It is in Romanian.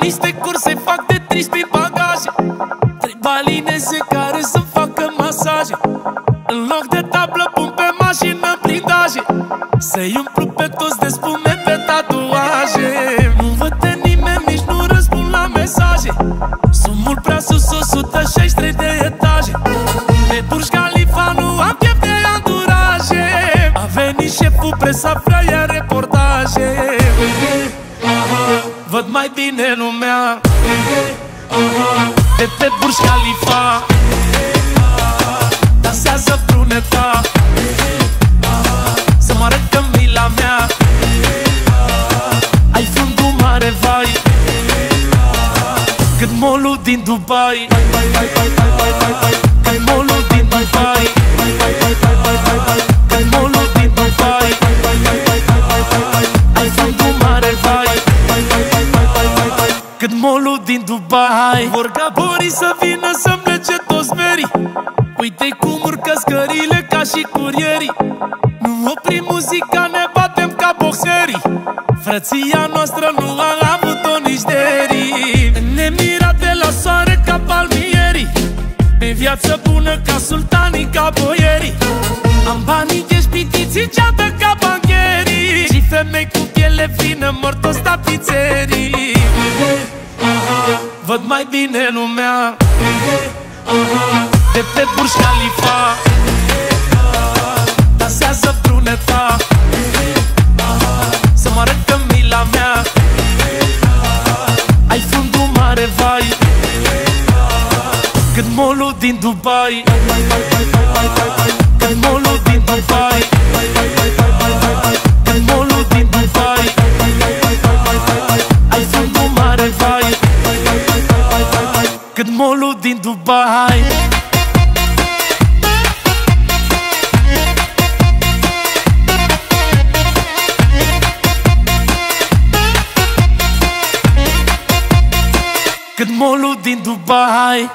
niște curse, fac de triști prin bagaje. Trei balineze care să facă masaje. În loc de tablă pun pe mașină blindaje Să-i umplu pe toți de spume pe tatuaje. Nu văd de nimeni, nici nu răspund la mesaje. Sunt mult prea sus, 163 de etaje. Pe Burj Khalifa nu am chef de anduraje A venit șeful, presa vrea ia reportaje Văd mai bine lumea. De pe Burj Khalifa. Dansează bruneta. Să mă arăt că mila mea. Ai fundul mare, vai. Cât molul din Dubai. Cât din Dubai. Vor ca borii să vină să-mi lege toți merii. Uite cum urcă scările ca și curierii. Nu oprim muzica, ne batem ca boxerii. Frăția noastră nu a avut-o nici derii Ne mira de la soare ca palmierii. Pe viață bună ca sultanii, ca boierii. Am banii ești pitiții, geată ca bancherii. Și femei cu piele fină, mor toți tapițerii Văd mai bine lumea. De pe Burj Khalifa. Dansează bruneta. Să mă arăt că mila mea. Ai fundul mare, vai. Cât molul din Dubai Dubai. Cât molul din Dubai